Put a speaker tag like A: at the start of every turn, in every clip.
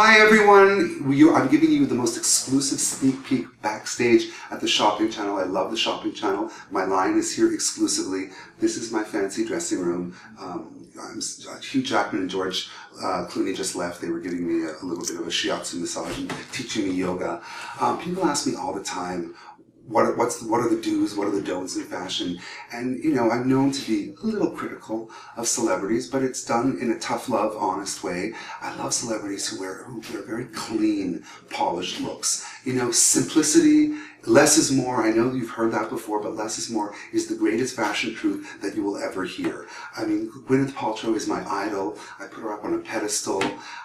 A: Hi everyone! We, I'm giving you the most exclusive sneak peek backstage at the shopping channel. I love the shopping channel. My line is here exclusively. This is my fancy dressing room. Um, uh, Hugh Jackman and George uh, Clooney just left. They were giving me a, a, little bit of a shiatsu massage and teaching me yoga. Um, people ask me all the time, what what's what are the do's, what are the don'ts in fashion, and you know I'm known to be a little critical of celebrities, but it's done in a tough love, honest way. I love celebrities who wear who wear very clean, polished looks. You know, simplicity Less is more, I know you've heard that before, but less is more is the greatest fashion truth that you will ever hear. I mean, Gwyneth Paltrow is my idol. I put her up on a pedestal.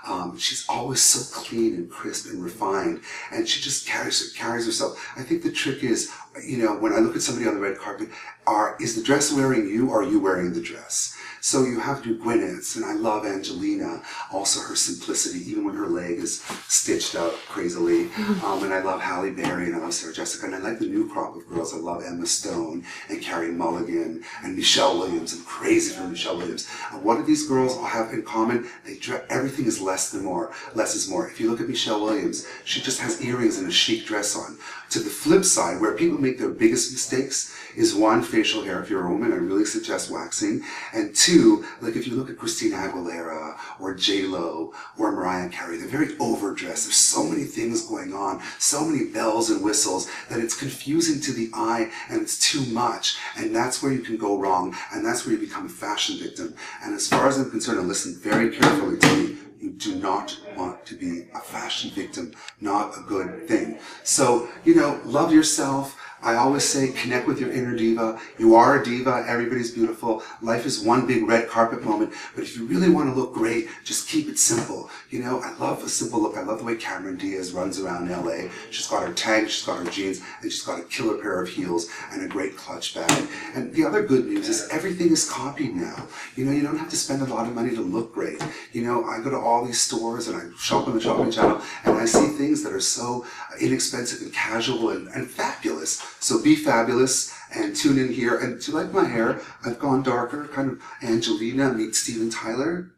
A: Um, she's always so clean and crisp and refined, and she just carries, carries herself. I think the trick is, you know, when I look at somebody on the red carpet, are, is the dress wearing you or are you wearing the dress? So you have to do Gwyneth's, and I love Angelina, also her simplicity, even when her leg is stitched up crazily. Um, and I love Halle Berry, and I love Sarah Jessica, and I like the new crop of girls. I love Emma Stone, and Carey Mulligan, and Michelle Williams. I'm crazy for Michelle Williams. And what do these girls all have in common? They dress, everything is less than more. Less is more. If you look at Michelle Williams, she just has earrings and a chic dress on. To the flip side, where people make their biggest mistakes, is one, facial hair. If you're a woman, I really suggest waxing. And two, two, like if you look at Christina Aguilera or J Lo or Mariah Carey, they're very overdressed. There's so many things going on, so many bells and whistles that it's confusing to the eye and it's too much. And that's where you can go wrong, and that's where you become a fashion victim. And as far as I'm concerned, and listen very carefully to me, you do not want to be a fashion victim. Not a good thing. So, you know, love yourself I always say connect with your inner diva. You are a diva. Everybody's beautiful. Life is one big red carpet moment. But if you really want to look great, just keep it simple. You know, I love a simple look. I love the way Cameron Diaz runs around LA. She's got her tank, she's got her jeans, and she's got a killer pair of heels and a great clutch bag. And the other good news is everything is copied now. You know, you don't have to spend a lot of money to look great. You know, I go to all these stores and I shop on the shopping channel and I see things that are so inexpensive and casual and, and fabulous so be fabulous and tune in here. And do you like my hair? I've gone darker, kind of Angelina meets Steven Tyler.